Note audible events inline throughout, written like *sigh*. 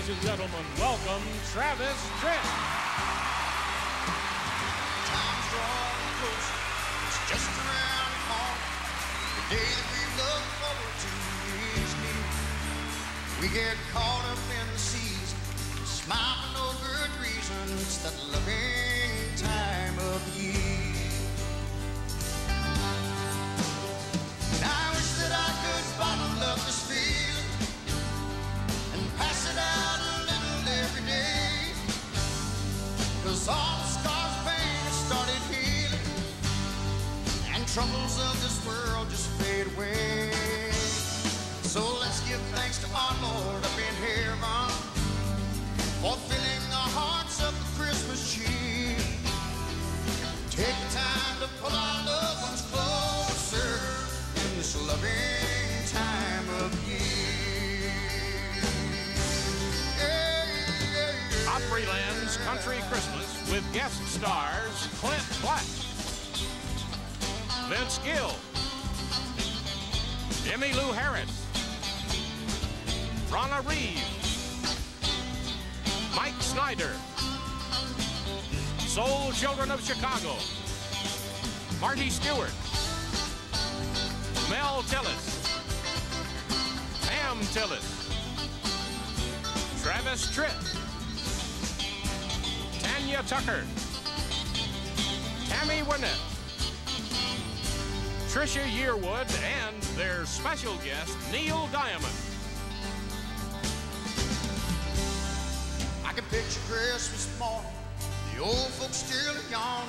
ladies and gentlemen, welcome Travis Tritt. Time's drawing close. It's just around the corner. The day that we look forward to is near. We get caught up in the smile for no good that loving time of year. Troubles of this world just fade away So let's give thanks to our Lord up in heaven For filling hearts Christmas Take time to pull our loved ones closer In this loving time of year. Opryland's Country Christmas with guest stars Clint Black, Vince Gill, Emmylou Harris, Ronna Reeves, Mike Snider, Soul Children of Chicago, Marty Stuart, Mel Tillis, Pam Tillis, Travis Tritt, Tanya Tucker, Tammy Wynette, Trisha Yearwood, and their special guest, Neil Diamond. I can picture Christmas morning, the old folks still are.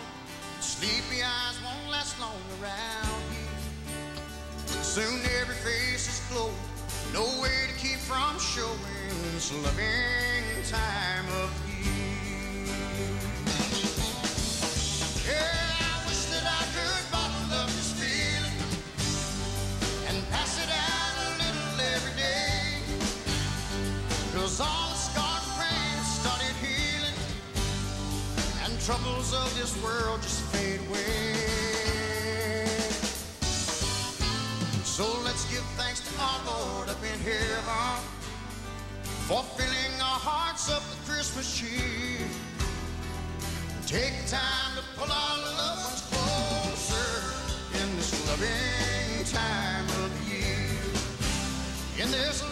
Sleepy eyes won't last long around here. Soon every face is glowing, no way to keep from showing this loving time of year. Troubles of this world just fade away. So let's give thanks to our Lord up in heaven For filling our hearts up with Christmas cheer. Take time to pull our loved ones closer In this loving time of year. In this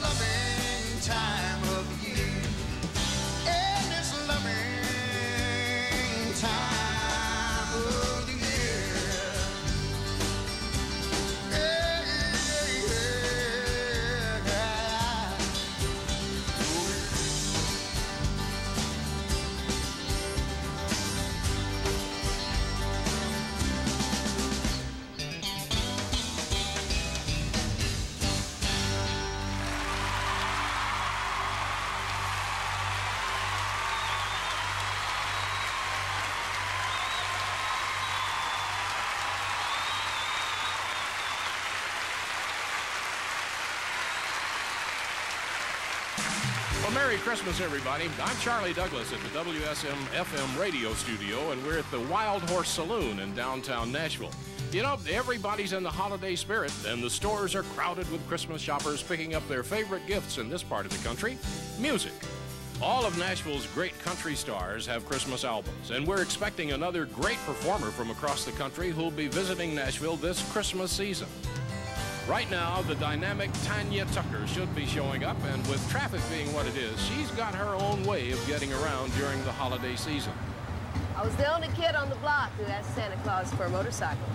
Merry Christmas, everybody. I'm Charlie Douglas at the WSM FM radio studio, and we're at the Wild Horse Saloon in downtown Nashville. You know, everybody's in the holiday spirit, and the stores are crowded with Christmas shoppers picking up their favorite gifts in this part of the country music. All of Nashville's great country stars have Christmas albums, and we're expecting another great performer from across the country who'll be visiting Nashville this Christmas season. Right now, the dynamic Tanya Tucker should be showing up, and with traffic being what it is, she's got her own way of getting around during the holiday season. I was the only kid on the block who asked Santa Claus for a motorcycle.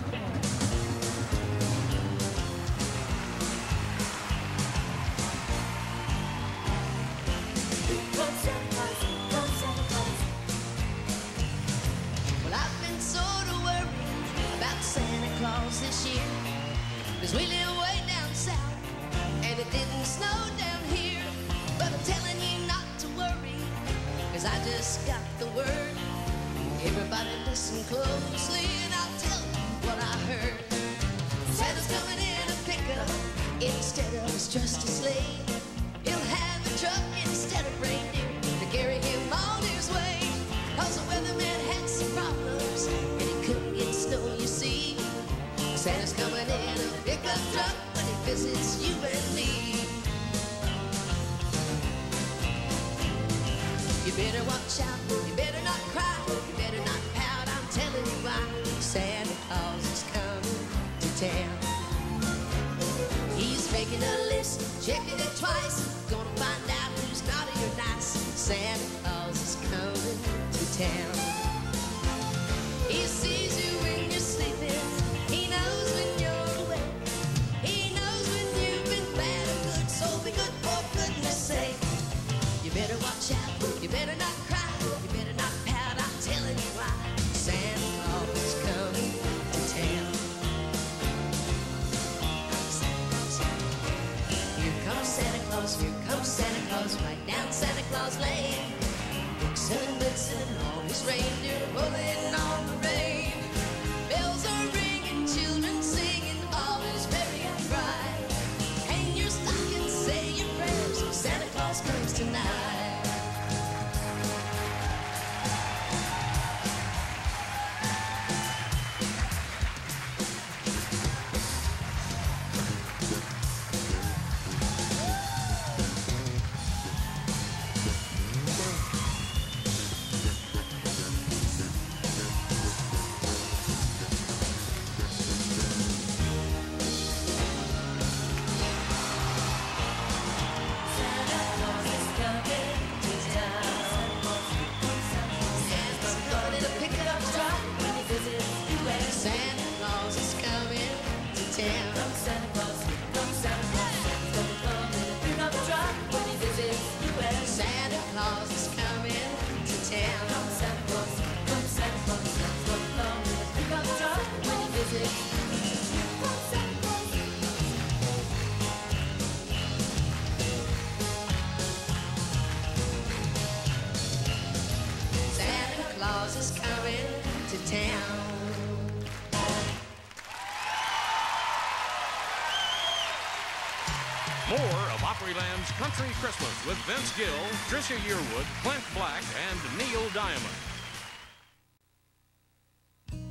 Opryland's Country Christmas with Vince Gill, Trisha Yearwood, Clint Black, and Neil Diamond.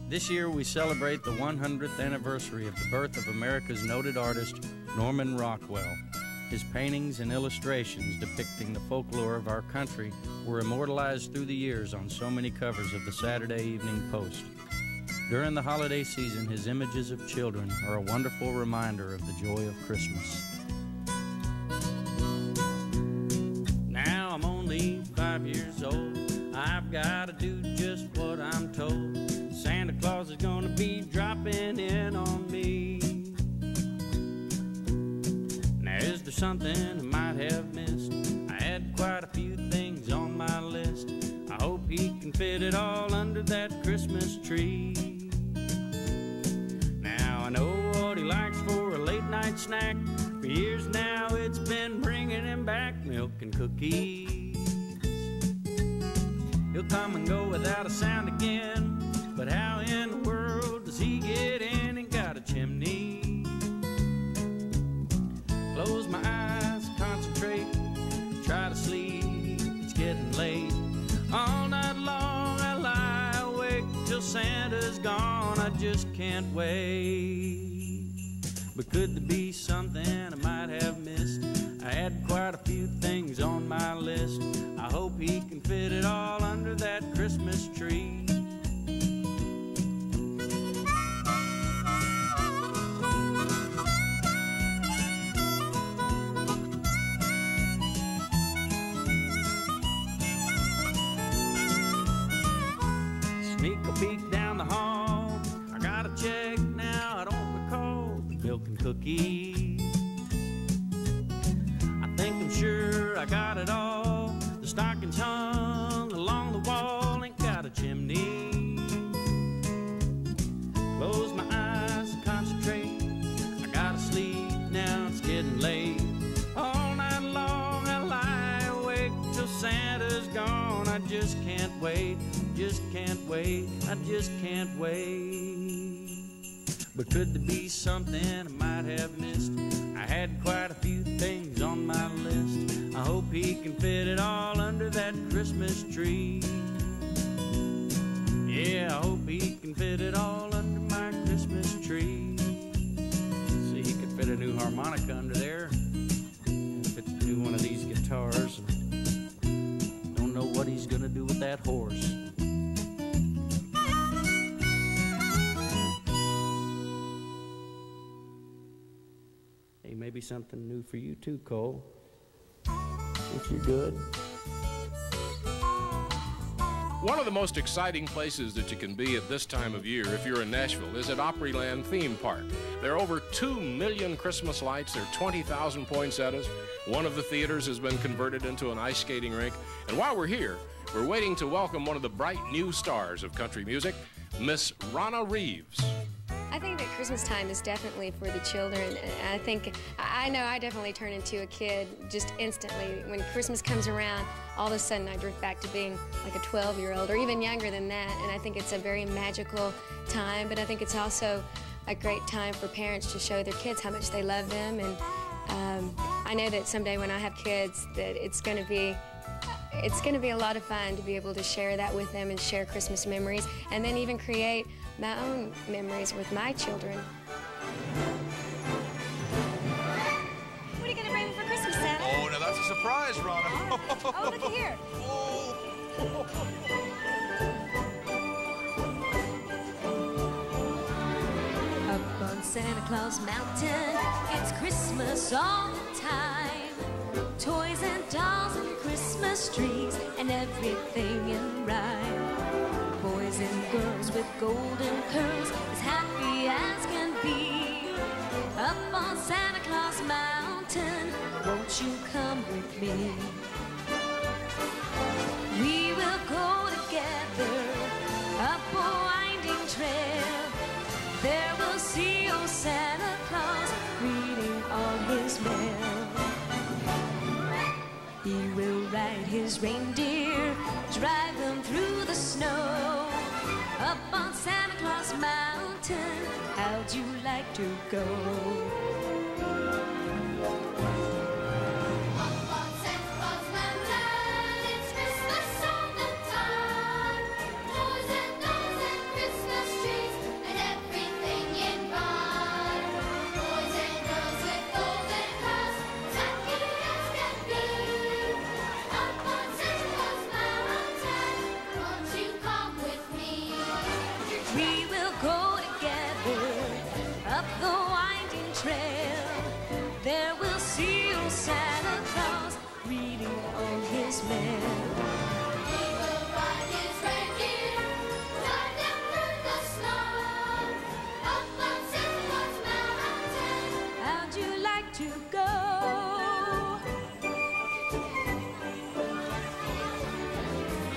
This year we celebrate the 100th anniversary of the birth of America's noted artist, Norman Rockwell. His paintings and illustrations depicting the folklore of our country were immortalized through the years on so many covers of the Saturday Evening Post. During the holiday season, his images of children are a wonderful reminder of the joy of Christmas. Five years old. I've got to do just what I'm told. Santa Claus is gonna be dropping in on me. Now, is there something I might have missed? I had quite a few things on my list. I hope he can fit it all under that Christmas tree. Now I know what he likes for a late night snack. For years now, it's been bringing him back milk and cookies. He'll come and go without a sound again. But how in the world does he get in and got a chimney? Close my eyes, concentrate, try to sleep. It's getting late. All night long I lie awake till Santa's gone. I just can't wait. But could there be something I might have missed? Quite a few things on my list. I hope he can fit it all under that Christmas tree. Sneak a peek down the hall. I gotta check now. I don't recall milk and cookies. Sure I got it all. The stockings hung along the wall. Ain't got a chimney. Close my eyes, concentrate. I gotta sleep now. It's getting late. All night long I lie awake till Santa's gone. I just can't wait. Just can't wait. I just can't wait. But could there be something I might have missed? I had quite a few things on my list. I hope he can fit it all under that Christmas tree. Yeah, I hope he can fit it all under my Christmas tree. See, he could fit a new harmonica under there. Fit a new one of these guitars. Don't know what he's gonna do with that horse. Maybe something new for you too, Cole. If you're good. One of the most exciting places that you can be at this time of year, if you're in Nashville, is at Opryland Theme Park. There are over 2 million Christmas lights. There are 20,000 poinsettias. One of the theaters has been converted into an ice skating rink. And while we're here, we're waiting to welcome one of the bright new stars of country music, Miss Ronna Reeves. I think that Christmas time is definitely for the children. I think, I know I definitely turn into a kid just instantly. When Christmas comes around, all of a sudden I drift back to being like a 12 year old or even younger than that. And I think it's a very magical time, but I think it's also a great time for parents to show their kids how much they love them. And um, I know that someday when I have kids, that it's going to be it's going to be a lot of fun to be able to share that with them and share Christmas memories and then even create my own memories with my children. What are you going to bring me for Christmas, Santa? Oh, now that's a surprise, Ronna. Oh, look at here. *laughs* Up on Santa Claus Mountain, it's Christmas all the time. Toys and dolls and Christmas trees and everything in rhyme. Boys and girls with golden curls, as happy as can be. Up on Santa Claus Mountain, won't you come with me? We will go together up a winding trail. There we'll see old Santa Claus reading all his mail. He will ride his reindeer, drive them through the snow. Up on Santa Claus Mountain, how'd you like to go?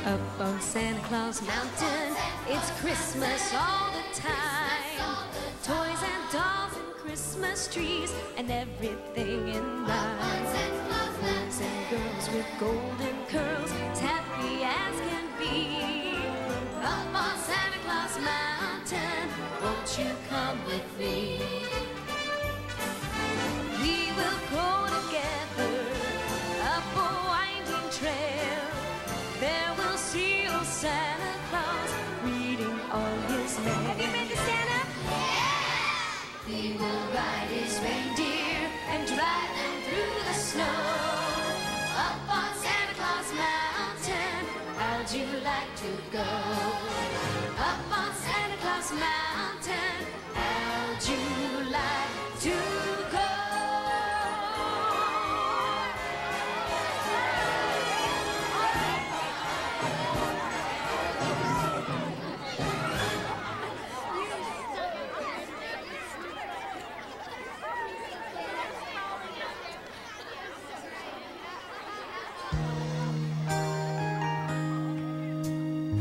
Up on Santa Claus Mountain, it's Christmas all the time. Toys and dolls and Christmas trees and everything in line. Boys and girls with golden curls, as happy as can be. Up on Santa Claus Mountain, won't you come with me? Santa Claus reading all his mail. Have you been to Santa? He will ride his reindeer and drive them through the snow. Up on Santa Claus Mountain, how'd you like to go? Up on Santa Claus Mountain, how'd you like to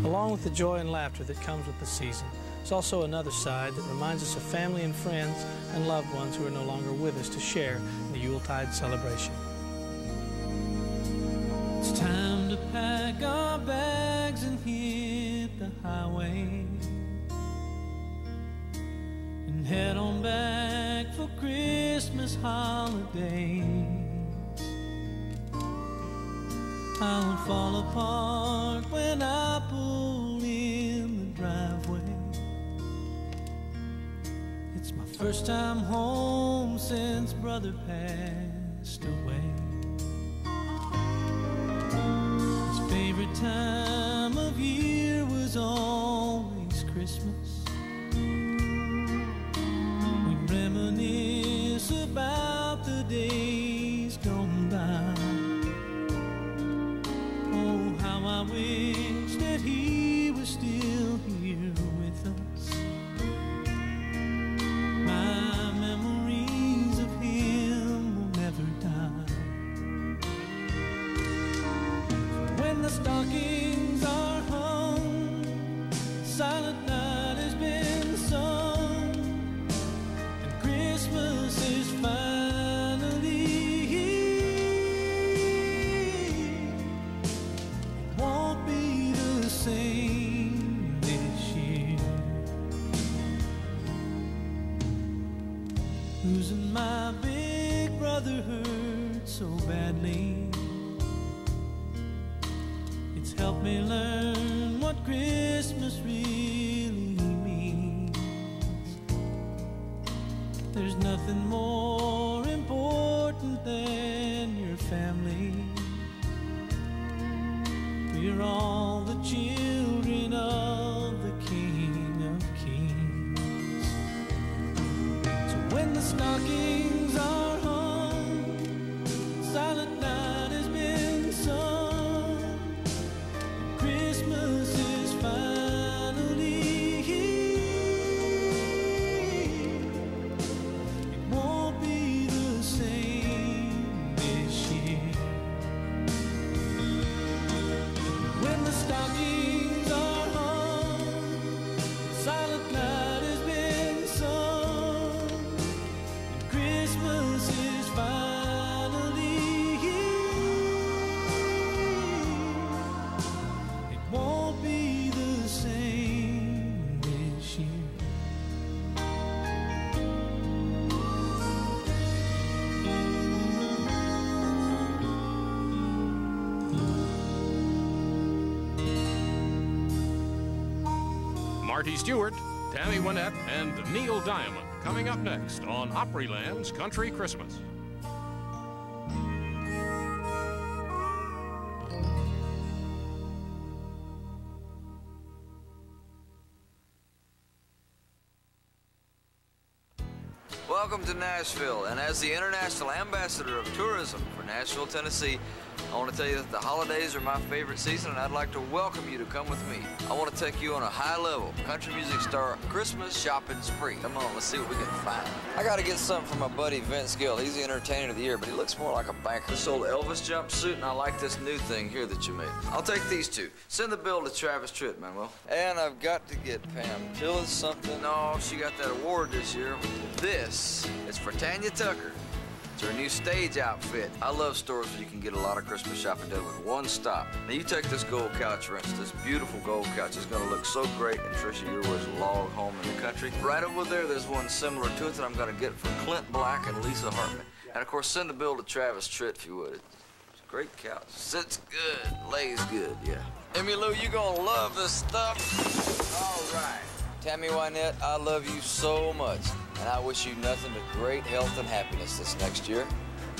Along with the joy and laughter that comes with the season, there's also another side that reminds us of family and friends and loved ones who are no longer with us to share in the Yuletide celebration. It's time to pack our bags and hit the highway and head on back for Christmas holidays. I would fall apart when I pull in the driveway. It's my first time home since brother passed away. His favorite time of year was always Marty Stuart, Tammy Wynette, and Neil Diamond coming up next on Opryland's Country Christmas. Welcome to Nashville, and as the International Ambassador of Tourism for Nashville, Tennessee, I want to tell you that the holidays are my favorite season, and I'd like to welcome you to come with me. I want to take you on a high-level country music star Christmas shopping spree. Come on, let's see what we can find. I got to get something for my buddy Vince Gill. He's the entertainer of the year, but he looks more like a banker. This old Elvis jumpsuit, and I like this new thing here that you made. I'll take these two. Send the bill to Travis Tritt, Manuel. And I've got to get Pam Tillis something. No, she got that award this year. This is for Tanya Tucker. It's her new stage outfit. I love stores where you can get a lot of Christmas shopping done with one stop. Now you take this gold couch, for instance, this beautiful gold couch. is gonna look so great in Trisha Yearwood's log home in the country. Right over there, there's one similar to it that I'm gonna get for Clint Black and Lisa Hartman. And of course, send the bill to Travis Tritt if you would. It's a great couch. Sits good, lays good, yeah. Emmylou, you gonna love this stuff. All right. Tammy Wynette, I love you so much, and I wish you nothing but great health and happiness this next year.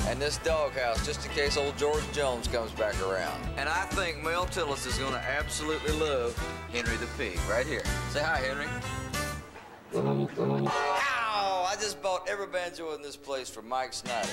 And this doghouse, just in case old George Jones comes back around. And I think Mel Tillis is gonna absolutely love Henry the Pig right here. Say hi, Henry. Ow! I just bought every banjo in this place for Mike Snider.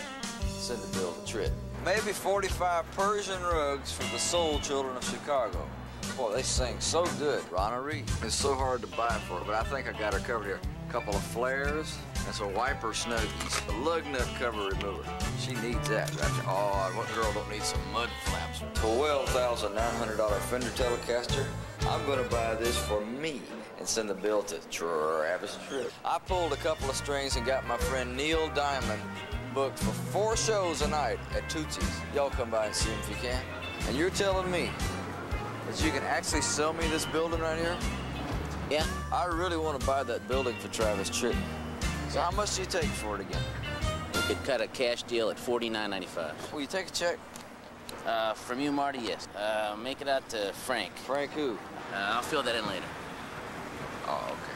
Send the bill to Tritt. Maybe 45 Persian rugs for the soul children of Chicago. Boy, they sing so good, Ronna Reeves. It's so hard to buy for but I think I got her covered here. Couple of flares and some wiper snuggies. A lug nut cover remover. She needs that. That's odd. What girl don't need some mud flaps? $12,900 Fender Telecaster. I'm gonna buy this for me and send the bill to Travis Tritt. I pulled a couple of strings and got my friend Neil Diamond booked for four shows a night at Tootsie's. Y'all come by and see him if you can. And you're telling me that you can actually sell me this building right here? Yeah. I really want to buy that building for Travis Tritt. So how much do you take for it again? We could cut a cash deal at $49.95. Will you take a check? Uh, from you, Marty, yes. Uh, make it out to Frank. Frank who? Uh, I'll fill that in later. Oh, okay.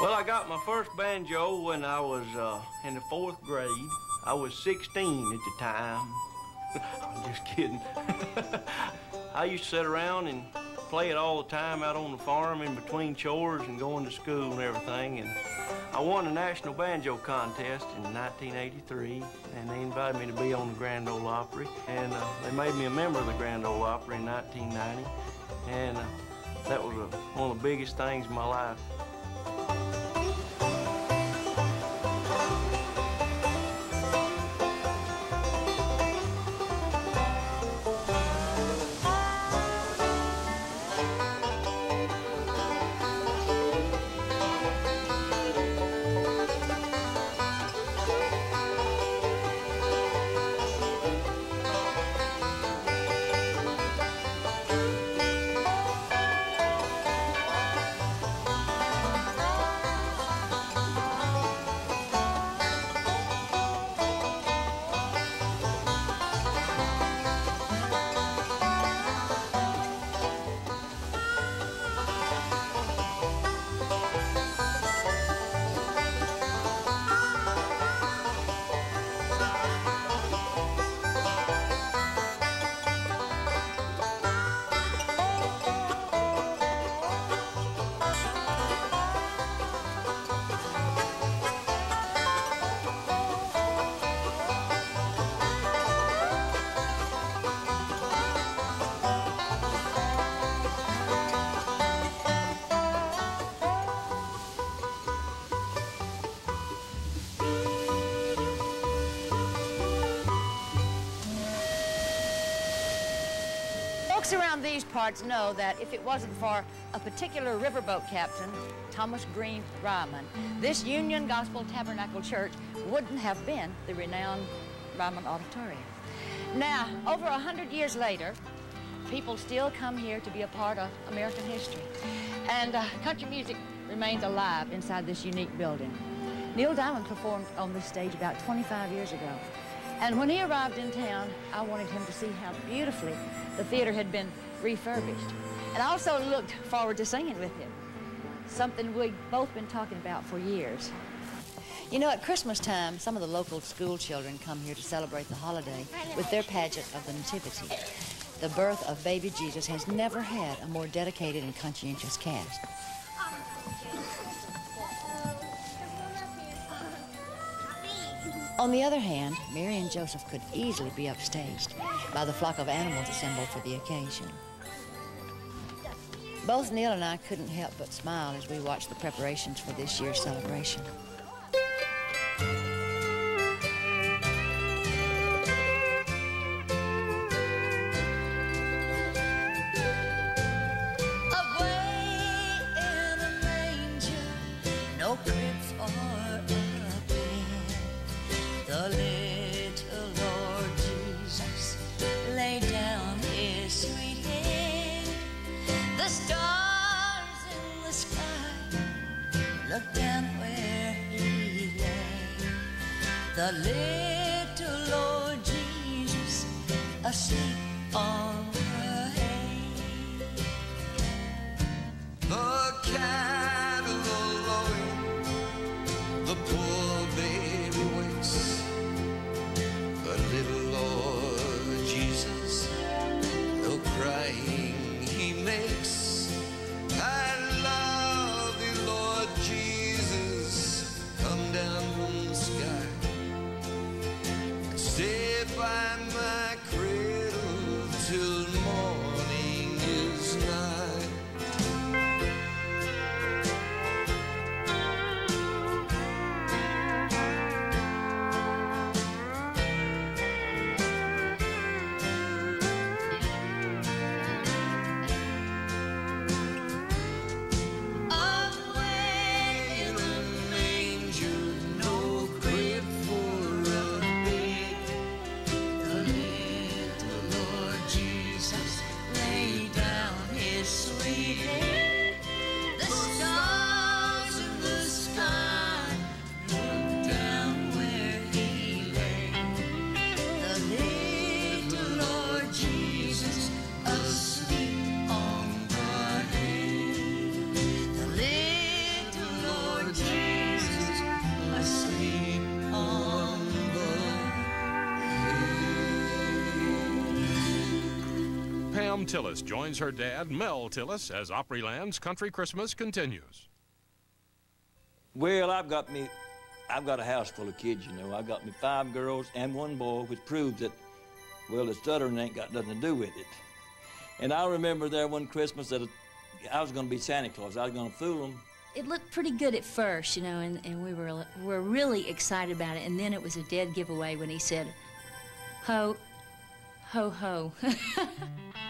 Well, I got my first banjo when I was uh, in the fourth grade. I was 16 at the time. *laughs* I'm just kidding. *laughs* I used to sit around and play it all the time out on the farm in between chores and going to school and everything. And I won the National Banjo Contest in 1983, and they invited me to be on the Grand Ole Opry. And uh, they made me a member of the Grand Ole Opry in 1990. And uh, that was uh, one of the biggest things in my life. Parts know that if it wasn't for a particular riverboat captain, Thomas Green Ryman, this Union Gospel Tabernacle Church wouldn't have been the renowned Ryman Auditorium. Now, over a hundred years later, people still come here to be a part of American history. And uh, country music remains alive inside this unique building. Neil Diamond performed on this stage about 25 years ago. And when he arrived in town, I wanted him to see how beautifully the theater had been refurbished. And I also looked forward to singing with him, something we've both been talking about for years. You know, at Christmas time, some of the local school children come here to celebrate the holiday with their pageant of the Nativity. The birth of baby Jesus has never had a more dedicated and conscientious cast. On the other hand, Mary and Joseph could easily be upstaged by the flock of animals assembled for the occasion. Both Neil and I couldn't help but smile as we watched the preparations for this year's celebration. Pam Tillis joins her dad, Mel Tillis, as Opryland's Country Christmas continues. Well, I've got me, I've got a house full of kids, you know. I've got me five girls and one boy, which proves that, well, the stuttering ain't got nothing to do with it. And I remember there one Christmas that I was going to be Santa Claus. I was going to fool them. It looked pretty good at first, you know, and, and we were, were really excited about it. And then it was a dead giveaway when he said, ho, ho, ho. *laughs*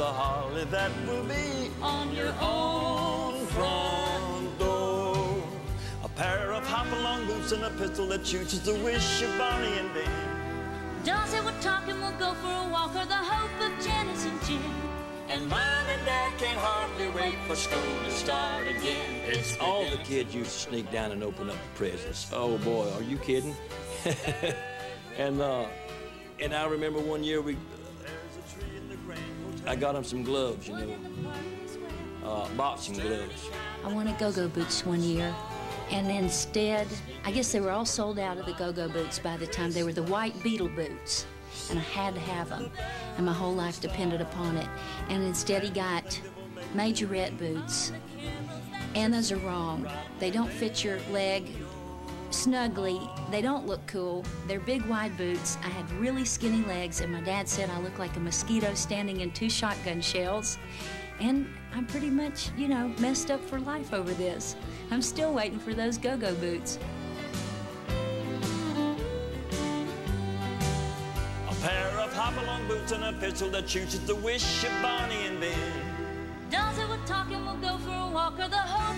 The holly that will be on your own front door. A pair of hop-along boots and a pistol that shoots is the wish of Barney and Ben. Dolls that would talk and will go for a walk are the hope of Janice and Jim. And mom and dad can't hardly wait for school to start again. It's All the kids used to sneak down and open up the presents. Oh boy, are you kidding? *laughs* and uh, and I remember one year we, I got him some gloves, you know, uh, boxing gloves. I wanted go-go boots one year, and instead, I guess they were all sold out of the go-go boots by the time they were the white beetle boots, and I had to have them, and my whole life depended upon it. And instead, he got majorette boots, and those are wrong. They don't fit your leg snugly. They don't look cool. They're big, wide boots. I had really skinny legs, and my dad said I looked like a mosquito standing in two shotgun shells. And I'm pretty much, you know, messed up for life over this. I'm still waiting for those go-go boots. A pair of hop-along boots and a pistol that shoots is the wish of Barney and Ben. Dolls that would talk and will go for a walk are the hope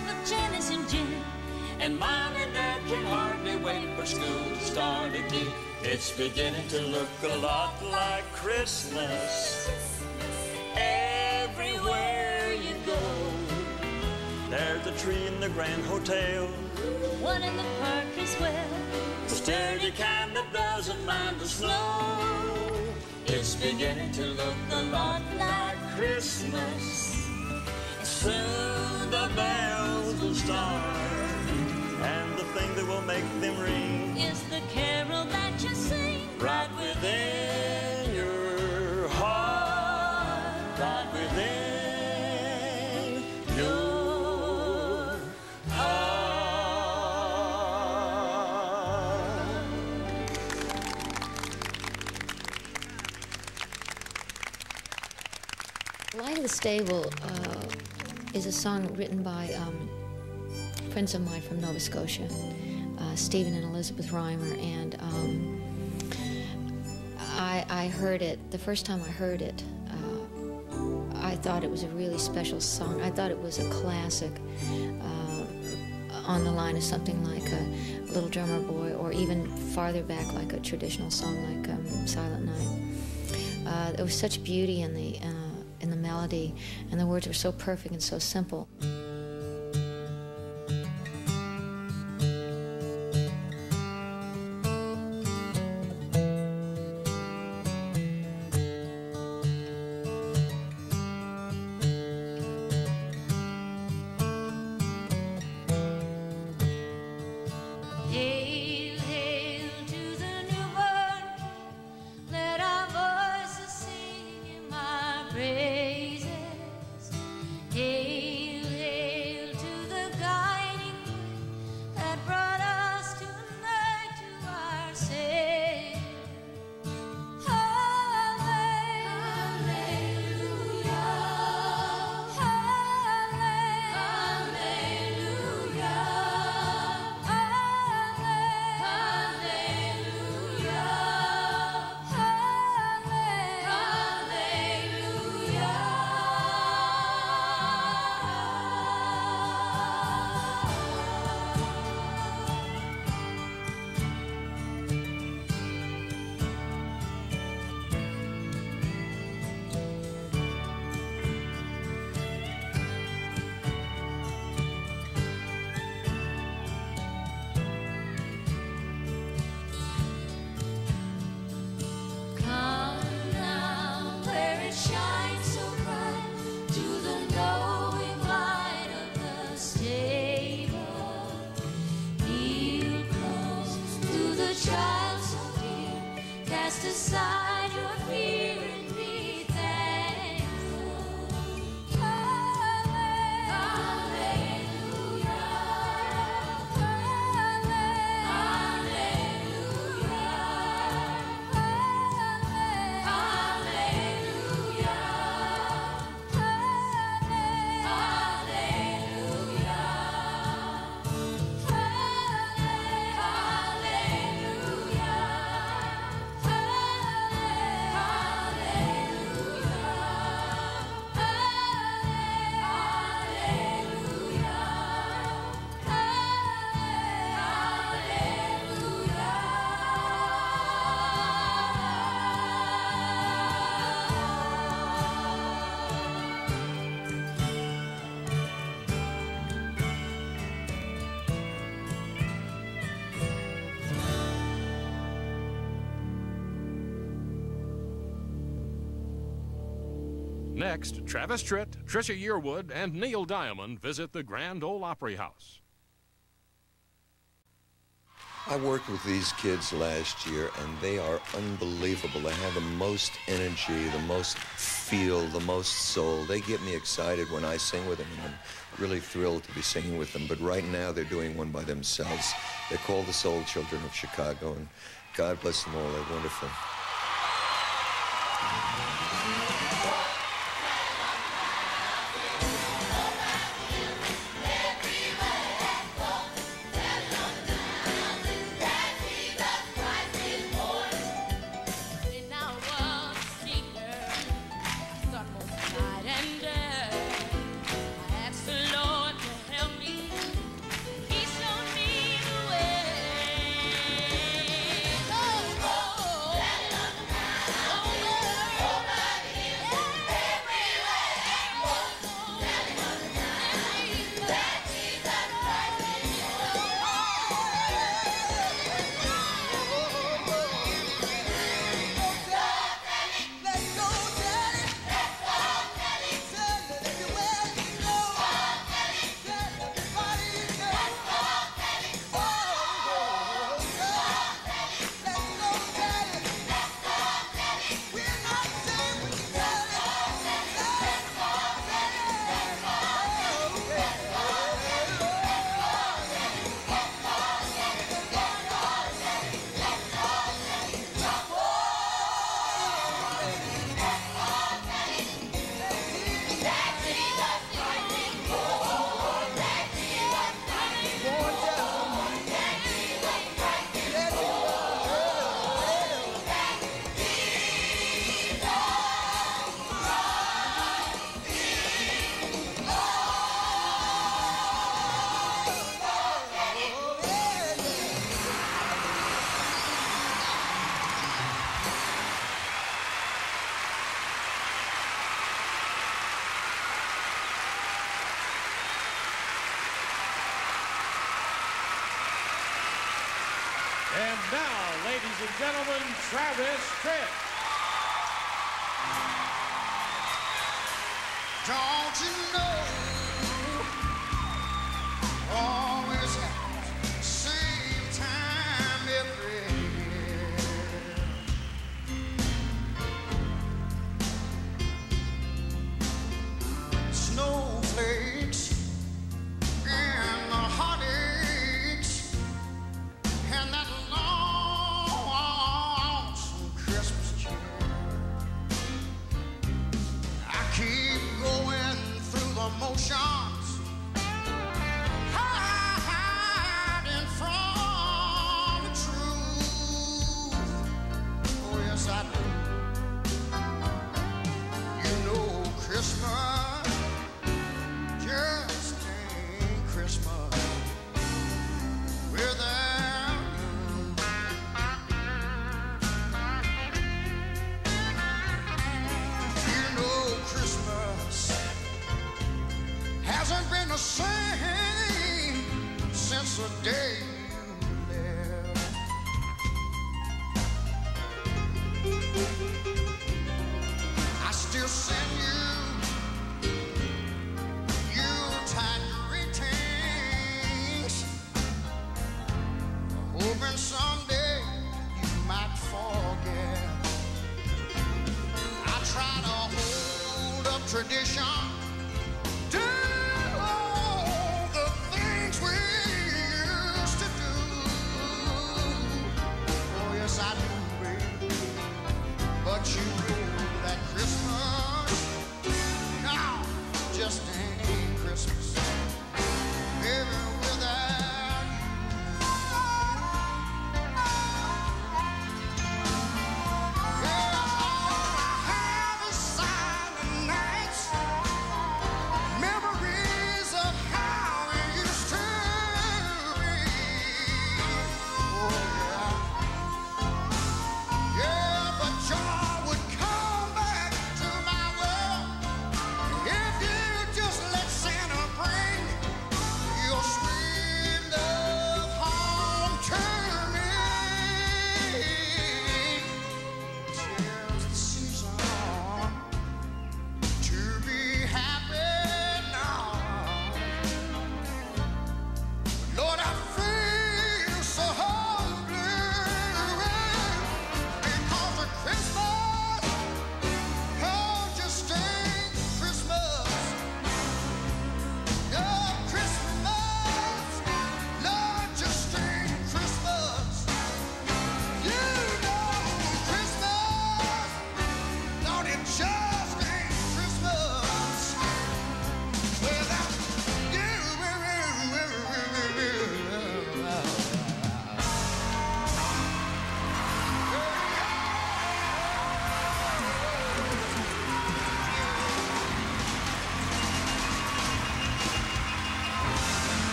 And mom and dad can hardly wait for school to start again. It's beginning to look a lot like Christmas everywhere you go. There's a tree in the Grand Hotel. One in the park as well. The sturdy kind that doesn't mind the snow. It's beginning to look a lot like Christmas. Soon the bells will start, thing that will make them ring Is the carol that you sing right within your heart, right within your heart. Light of the Stable uh, is a song written by um, friends of mine from Nova Scotia, uh, Stephen and Elizabeth Rhymer, and um, I, I heard it, the first time I heard it, uh, I thought it was a really special song. I thought it was a classic uh, on the line of something like a Little Drummer Boy, or even farther back, like a traditional song like um, Silent Night. Uh, there was such beauty in the uh, in the melody, and the words were so perfect and so simple. Next, Travis Tritt, Trisha Yearwood, and Neil Diamond visit the Grand Ole Opry House. I worked with these kids last year, and they are unbelievable. They have the most energy, the most feel, the most soul. They get me excited when I sing with them, and I'm really thrilled to be singing with them. But right now, they're doing one by themselves. They're called the Soul Children of Chicago, and God bless them all. They're wonderful.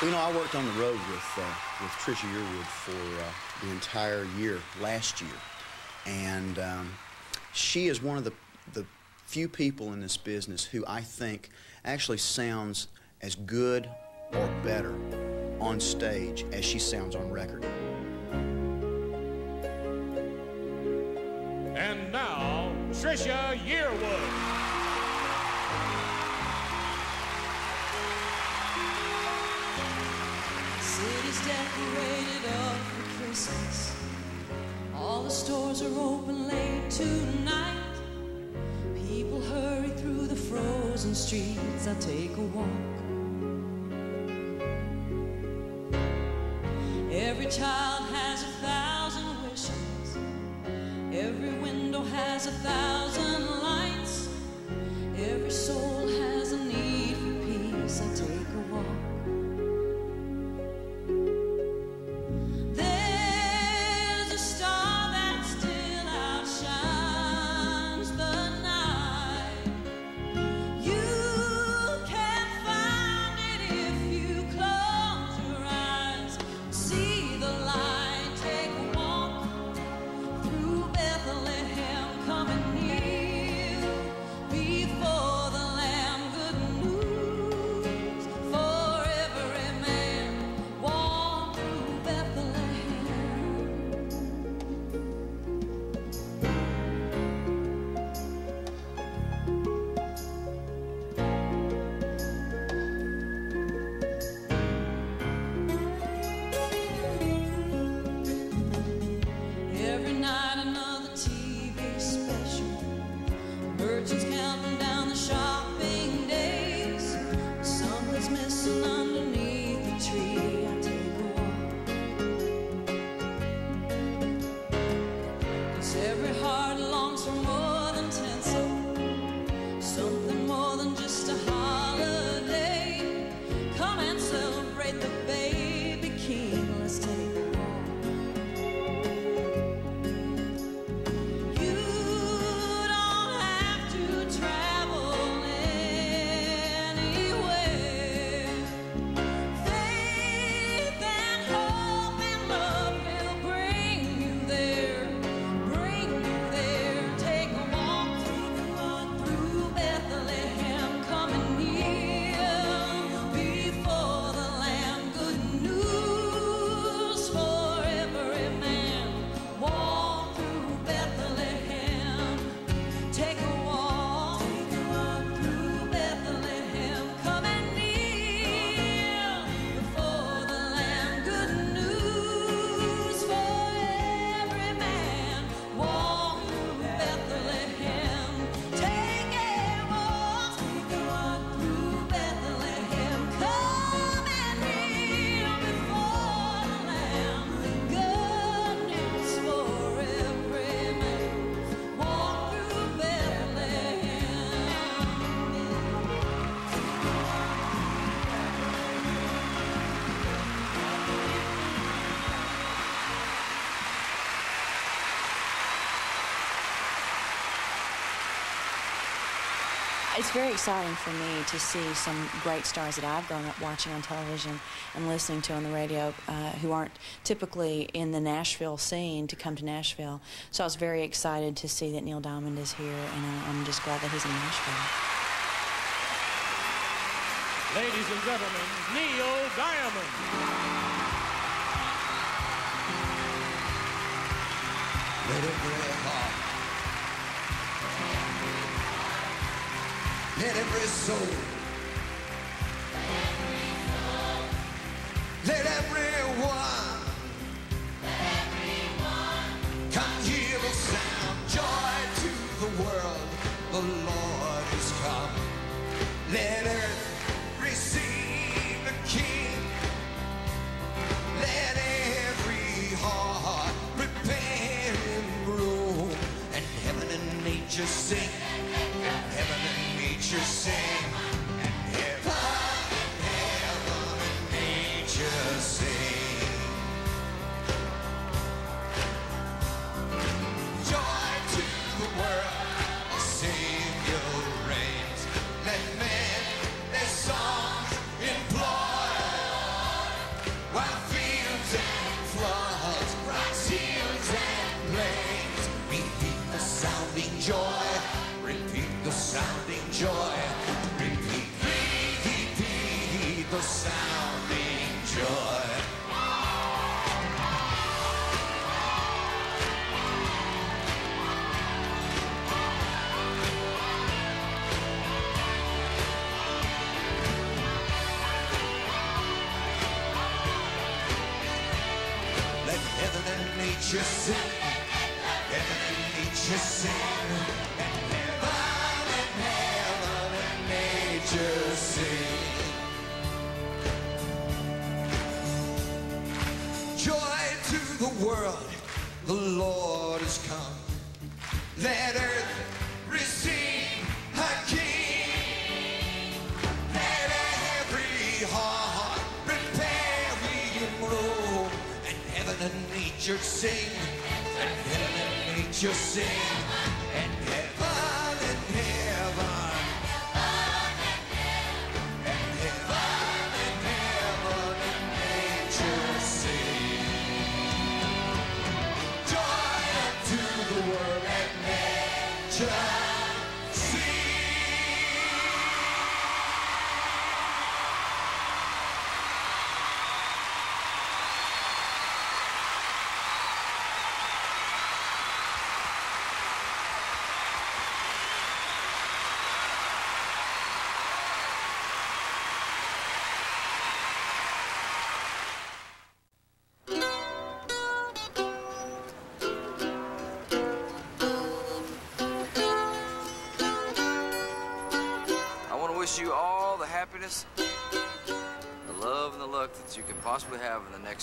Well, you know, I worked on the road with, uh, with Trisha Yearwood for uh, the entire year last year. And um, she is one of the, the few people in this business who I think actually sounds as good or better on stage as she sounds on record. And now, Trisha Yearwood. Decorated up for Christmas. All the stores are open late tonight. People hurry through the frozen streets. I take a walk. Every child has a thousand wishes. Every window has a thousand It's very exciting for me to see some great stars that I've grown up watching on television and listening to on the radio uh, who aren't typically in the Nashville scene to come to Nashville. So I was very excited to see that Neil Diamond is here, and I- I'm just glad that he's in Nashville. Ladies and gentlemen, Neil Diamond. Let every heart, let every soul, let everyone, come hear the sound, joy to the world, the Lord is come. Let earth receive the King. Let every heart prepare in room, and heaven and nature sing, nature sing, the sounding joy. Let heaven and nature sing. Heaven and nature sing. World, the Lord has come. Let earth receive her King. Let every heart prepare him room. And heaven and nature sing. And heaven and nature sing.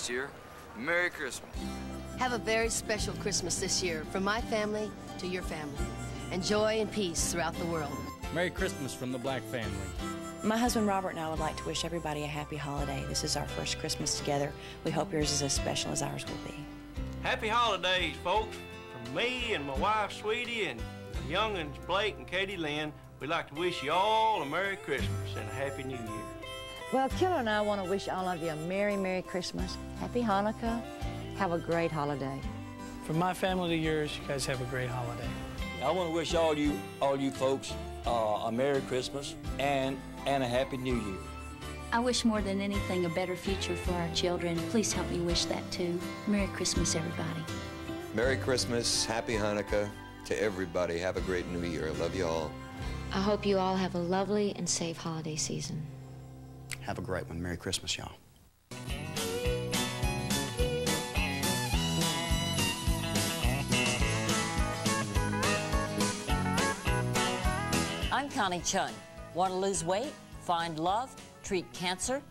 Have next year. Merry Christmas. Have a very special Christmas this year from my family to your family. And joy and peace throughout the world. Merry Christmas from the Black family. My husband Robert and I would like to wish everybody a happy holiday. This is our first Christmas together. We hope yours is as special as ours will be. Happy holidays, folks. From me and my wife, Sweetie, and the youngins, Blake and Katie Lynn, we'd like to wish you all a Merry Christmas and a Happy New Year. Well, Killer and I want to wish all of you a Merry, Merry Christmas, Happy Hanukkah, have a great holiday. From my family to yours, you guys have a great holiday. I want to wish all you, all you folks uh, a Merry Christmas and, and a Happy New Year. I wish more than anything a better future for our children. Please help me wish that too. Merry Christmas, everybody. Merry Christmas, Happy Hanukkah to everybody. Have a great New Year. Love you all. I hope you all have a lovely and safe holiday season. Have a great one. Merry Christmas, y'all. I'm Connie Chung. Want to lose weight, find love, treat cancer?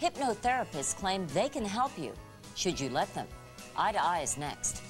Hypnotherapists claim they can help you. Should you let them? Eye to Eye is next.